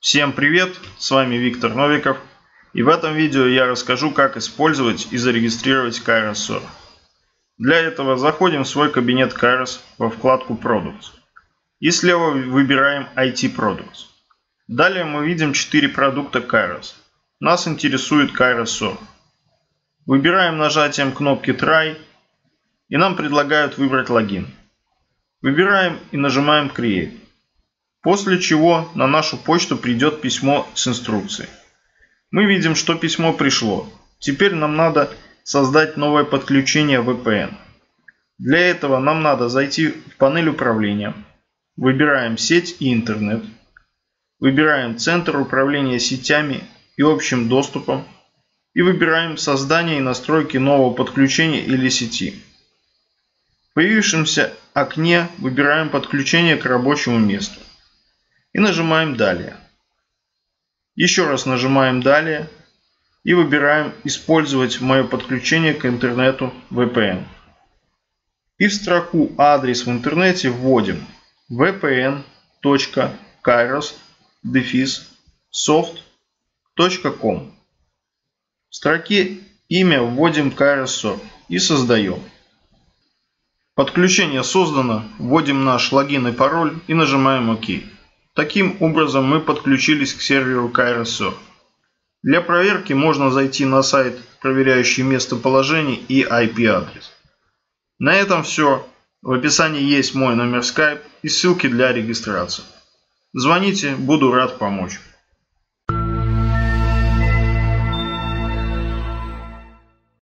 Всем привет, с вами Виктор Новиков и в этом видео я расскажу как использовать и зарегистрировать Kairos Для этого заходим в свой кабинет Kairos во вкладку Products и слева выбираем IT Products. Далее мы видим 4 продукта Kairos. Нас интересует Kairos Выбираем нажатием кнопки Try и нам предлагают выбрать логин. Выбираем и нажимаем Create. После чего на нашу почту придет письмо с инструкцией. Мы видим, что письмо пришло. Теперь нам надо создать новое подключение VPN. Для этого нам надо зайти в панель управления. Выбираем сеть и интернет. Выбираем центр управления сетями и общим доступом. И выбираем создание и настройки нового подключения или сети. В появившемся окне выбираем подключение к рабочему месту. И нажимаем «Далее». Еще раз нажимаем «Далее» и выбираем «Использовать мое подключение к интернету VPN». И в строку «Адрес в интернете» вводим vpn.kairos-soft.com В строке «Имя» вводим Kairos и создаем. Подключение создано, вводим наш логин и пароль и нажимаем ОК. Таким образом мы подключились к серверу KRSO. Для проверки можно зайти на сайт, проверяющий местоположение и IP-адрес. На этом все. В описании есть мой номер Skype и ссылки для регистрации. Звоните, буду рад помочь.